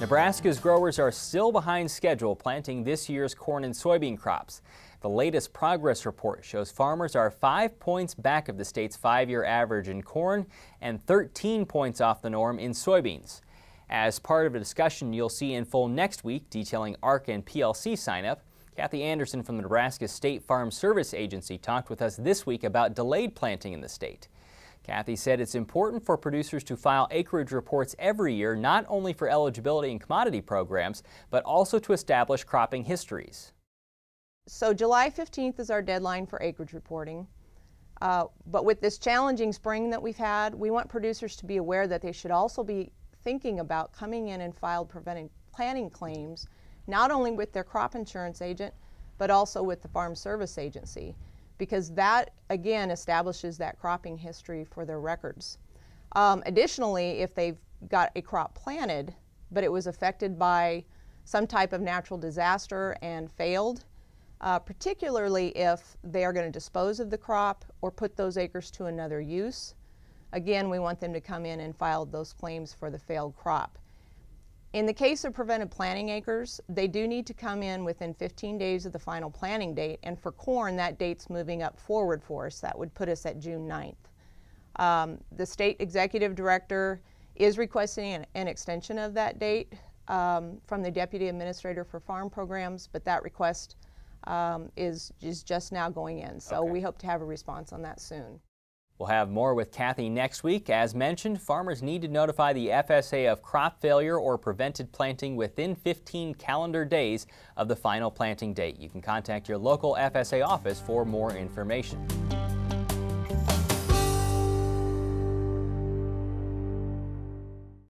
Nebraska's growers are still behind schedule planting this year's corn and soybean crops. The latest progress report shows farmers are five points back of the state's five-year average in corn and 13 points off the norm in soybeans. As part of a discussion you'll see in full next week detailing ARC and PLC signup, Cathy Anderson from the Nebraska State Farm Service Agency talked with us this week about delayed planting in the state. Cathy said it's important for producers to file acreage reports every year, not only for eligibility and commodity programs, but also to establish cropping histories. So July 15th is our deadline for acreage reporting. Uh, but with this challenging spring that we've had, we want producers to be aware that they should also be thinking about coming in and filed preventive planting claims, not only with their crop insurance agent, but also with the Farm Service Agency because that again establishes that cropping history for their records. Um, additionally, if they've got a crop planted, but it was affected by some type of natural disaster and failed, uh, particularly if they are going to dispose of the crop or put those acres to another use, again, we want them to come in and file those claims for the failed crop. In the case of preventive planting acres, they do need to come in within 15 days of the final planting date, and for corn, that date's moving up forward for us. That would put us at June 9th. Um, the state executive director is requesting an, an extension of that date um, from the deputy administrator for farm programs, but that request um, is, is just now going in. So okay. we hope to have a response on that soon. We'll have more with Cathy next week. As mentioned, farmers need to notify the FSA of crop failure or prevented planting within 15 calendar days of the final planting date. You can contact your local FSA office for more information.